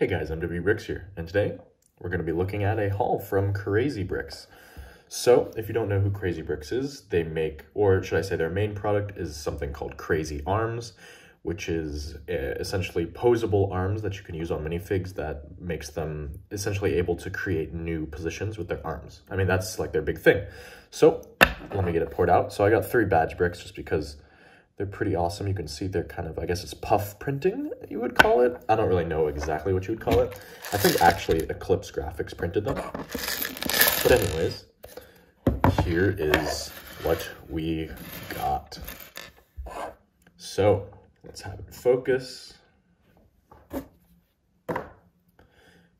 Hey guys, I'm W Bricks here, and today we're going to be looking at a haul from Crazy Bricks. So, if you don't know who Crazy Bricks is, they make, or should I say their main product is something called Crazy Arms, which is uh, essentially posable arms that you can use on minifigs that makes them essentially able to create new positions with their arms. I mean, that's like their big thing. So, let me get it poured out. So I got three badge bricks just because they're pretty awesome. You can see they're kind of, I guess it's puff printing, you would call it. I don't really know exactly what you would call it. I think actually Eclipse Grafx printed them. But anyways, here is what we got. So let's have it focus.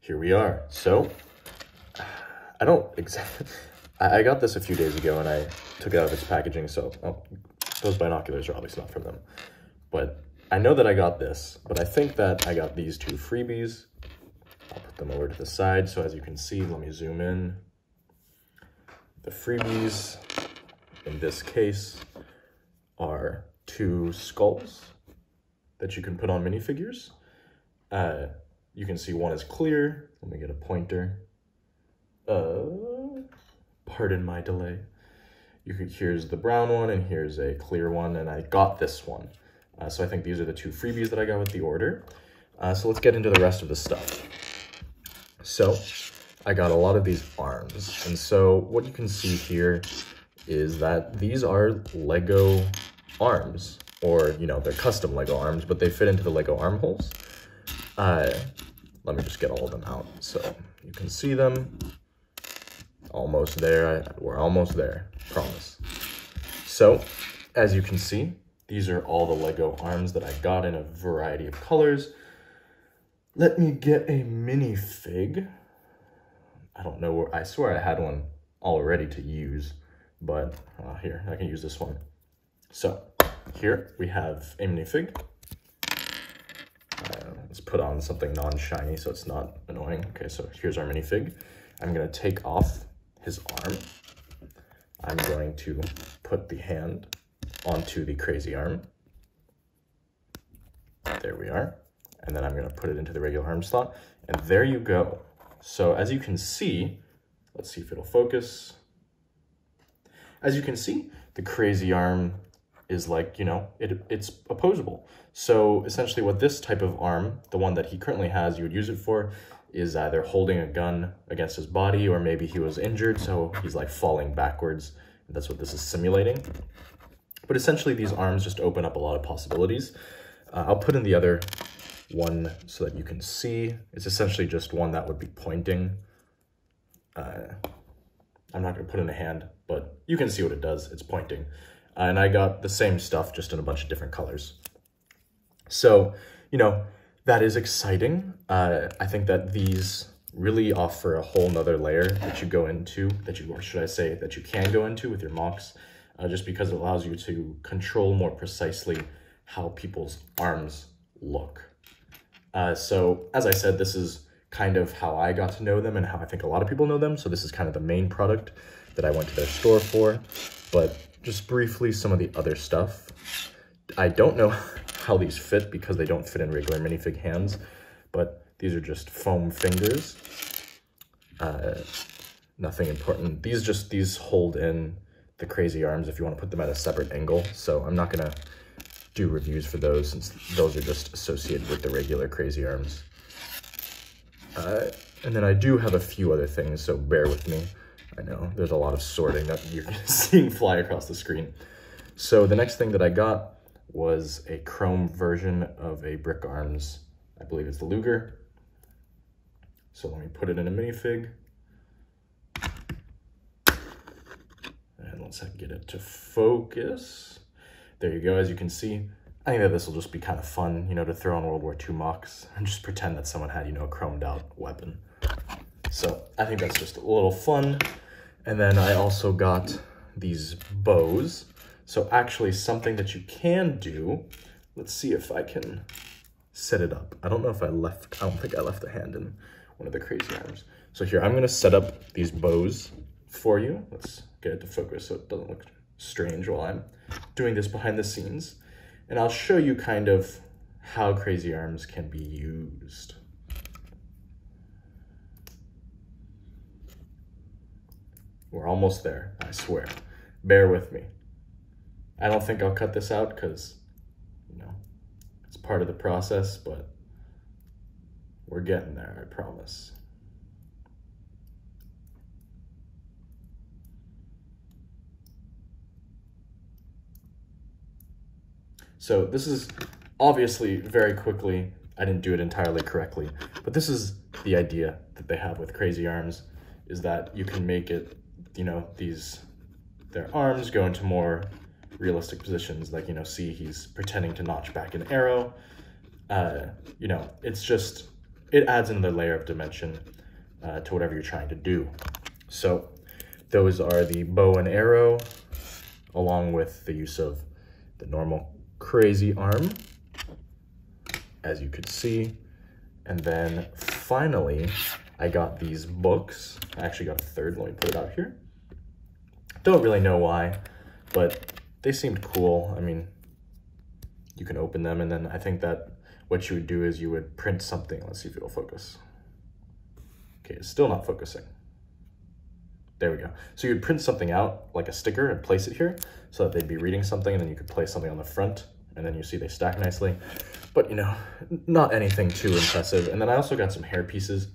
Here we are. So I don't exactly, I got this a few days ago and I took it out of its packaging. So oh, those binoculars are obviously not from them. But I know that I got this, but I think that I got these two freebies. I'll put them over to the side. So as you can see, let me zoom in. The freebies in this case are two skulls that you can put on minifigures. Uh, you can see one is clear. Let me get a pointer. Uh, pardon my delay you could, here's the brown one and here's a clear one, and I got this one. Uh, so I think these are the two freebies that I got with the order. Uh, so let's get into the rest of the stuff. So I got a lot of these arms. And so what you can see here is that these are Lego arms or, you know, they're custom Lego arms, but they fit into the Lego armholes. Uh, let me just get all of them out so you can see them. Almost there. We're almost there. Promise. So, as you can see, these are all the Lego arms that I got in a variety of colors. Let me get a minifig. I don't know where, I swear I had one already to use, but uh, here, I can use this one. So, here we have a minifig. Uh, let's put on something non-shiny so it's not annoying. Okay, so here's our minifig. I'm gonna take off his arm. I'm going to put the hand onto the crazy arm. There we are. And then I'm going to put it into the regular arm slot. And there you go. So as you can see, let's see if it'll focus. As you can see, the crazy arm is like, you know, it, it's opposable. So essentially what this type of arm, the one that he currently has, you would use it for, is either holding a gun against his body or maybe he was injured, so he's like falling backwards. That's what this is simulating. But essentially these arms just open up a lot of possibilities. Uh, I'll put in the other one so that you can see. It's essentially just one that would be pointing. Uh, I'm not going to put in a hand, but you can see what it does. It's pointing. Uh, and I got the same stuff just in a bunch of different colors. So, you know, that is exciting. Uh, I think that these really offer a whole nother layer that you go into, that you, or should I say, that you can go into with your MOCs, uh, just because it allows you to control more precisely how people's arms look. Uh, so, as I said, this is kind of how I got to know them and how I think a lot of people know them. So this is kind of the main product that I went to their store for. But just briefly, some of the other stuff. I don't know how these fit because they don't fit in regular minifig hands, but these are just foam fingers. Uh, nothing important. These just, these hold in the crazy arms if you want to put them at a separate angle. So I'm not going to do reviews for those since those are just associated with the regular crazy arms. Uh, and then I do have a few other things, so bear with me. I know there's a lot of sorting that you're seeing fly across the screen. So the next thing that I got was a chrome version of a BrickArms, I believe it's the Luger. So let me put it in a minifig. And let's get it to focus. There you go, as you can see. I think that this will just be kind of fun, you know, to throw on World War II MOCs and just pretend that someone had, you know, a chromed out weapon. So I think that's just a little fun. And then I also got these bows. So actually something that you can do, let's see if I can set it up. I don't know if I left, I don't think I left the hand in one of the crazy arms. So here, I'm gonna set up these bows for you. Let's get it to focus so it doesn't look strange while I'm doing this behind the scenes. And I'll show you kind of how crazy arms can be used. We're almost there, I swear. Bear with me. I don't think I'll cut this out because, you know, it's part of the process, but we're getting there, I promise. So this is obviously very quickly, I didn't do it entirely correctly, but this is the idea that they have with Crazy Arms is that you can make it, you know, these, their arms go into more realistic positions. Like, you know, see he's pretending to notch back an arrow. Uh, you know, it's just, it adds another layer of dimension uh, to whatever you're trying to do. So those are the bow and arrow along with the use of the normal crazy arm, as you could see. And then finally, I got these books. I actually got a third, let me put it out here. Don't really know why, but they seemed cool. I mean, you can open them and then I think that what you would do is you would print something. Let's see if it'll focus. Okay, it's still not focusing. There we go. So you'd print something out, like a sticker, and place it here, so that they'd be reading something, and then you could place something on the front, and then you see they stack nicely. But, you know, not anything too impressive. And then I also got some hair pieces.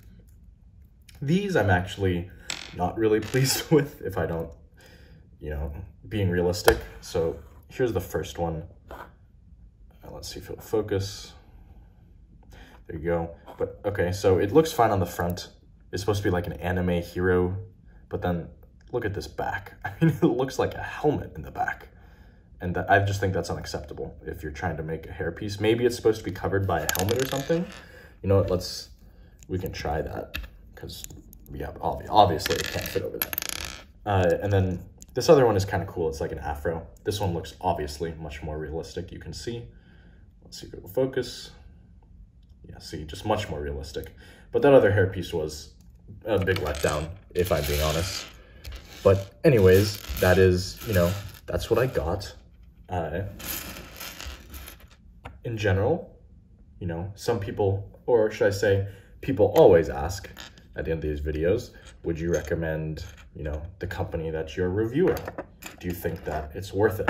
These I'm actually not really pleased with, if I don't, you know, being realistic. So here's the first one. Uh, let's see if it'll focus. There you go. But, okay, so it looks fine on the front. It's supposed to be like an anime hero but then look at this back. I mean, it looks like a helmet in the back. And that, I just think that's unacceptable if you're trying to make a hairpiece. Maybe it's supposed to be covered by a helmet or something. You know what, let's, we can try that because yeah, obviously it can't fit over that. Uh, and then this other one is kind of cool. It's like an afro. This one looks obviously much more realistic. You can see, let's see if it will focus. Yeah, see, just much more realistic. But that other hairpiece was a big letdown, if I'm being honest. But anyways, that is, you know, that's what I got. Uh, in general, you know, some people, or should I say, people always ask at the end of these videos, would you recommend, you know, the company that you're reviewing? Do you think that it's worth it?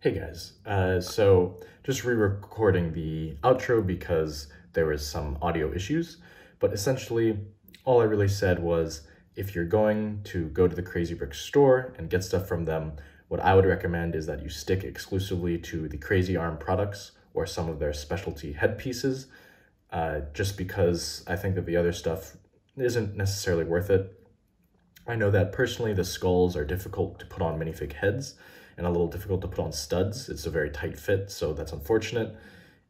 Hey guys, uh, so just re-recording the outro because there was some audio issues, but essentially all I really said was if you're going to go to the Crazy Brick store and get stuff from them, what I would recommend is that you stick exclusively to the Crazy Arm products or some of their specialty headpieces, uh, just because I think that the other stuff isn't necessarily worth it. I know that personally the skulls are difficult to put on minifig heads and a little difficult to put on studs. It's a very tight fit, so that's unfortunate.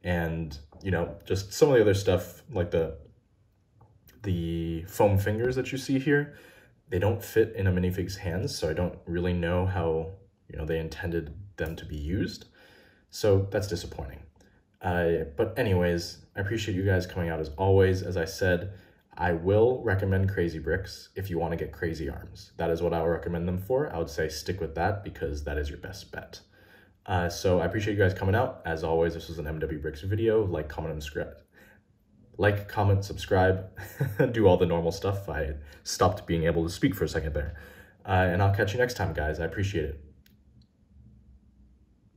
And, you know, just some of the other stuff, like the the foam fingers that you see here, they don't fit in a minifig's hands, so I don't really know how you know they intended them to be used. So that's disappointing. Uh, but anyways, I appreciate you guys coming out as always. As I said, I will recommend Crazy Bricks if you want to get crazy arms. That is what I would recommend them for. I would say stick with that because that is your best bet. Uh, so I appreciate you guys coming out. As always, this was an MW Bricks video. Like, comment, and subscribe like, comment, subscribe, do all the normal stuff. I stopped being able to speak for a second there. Uh, and I'll catch you next time, guys. I appreciate it.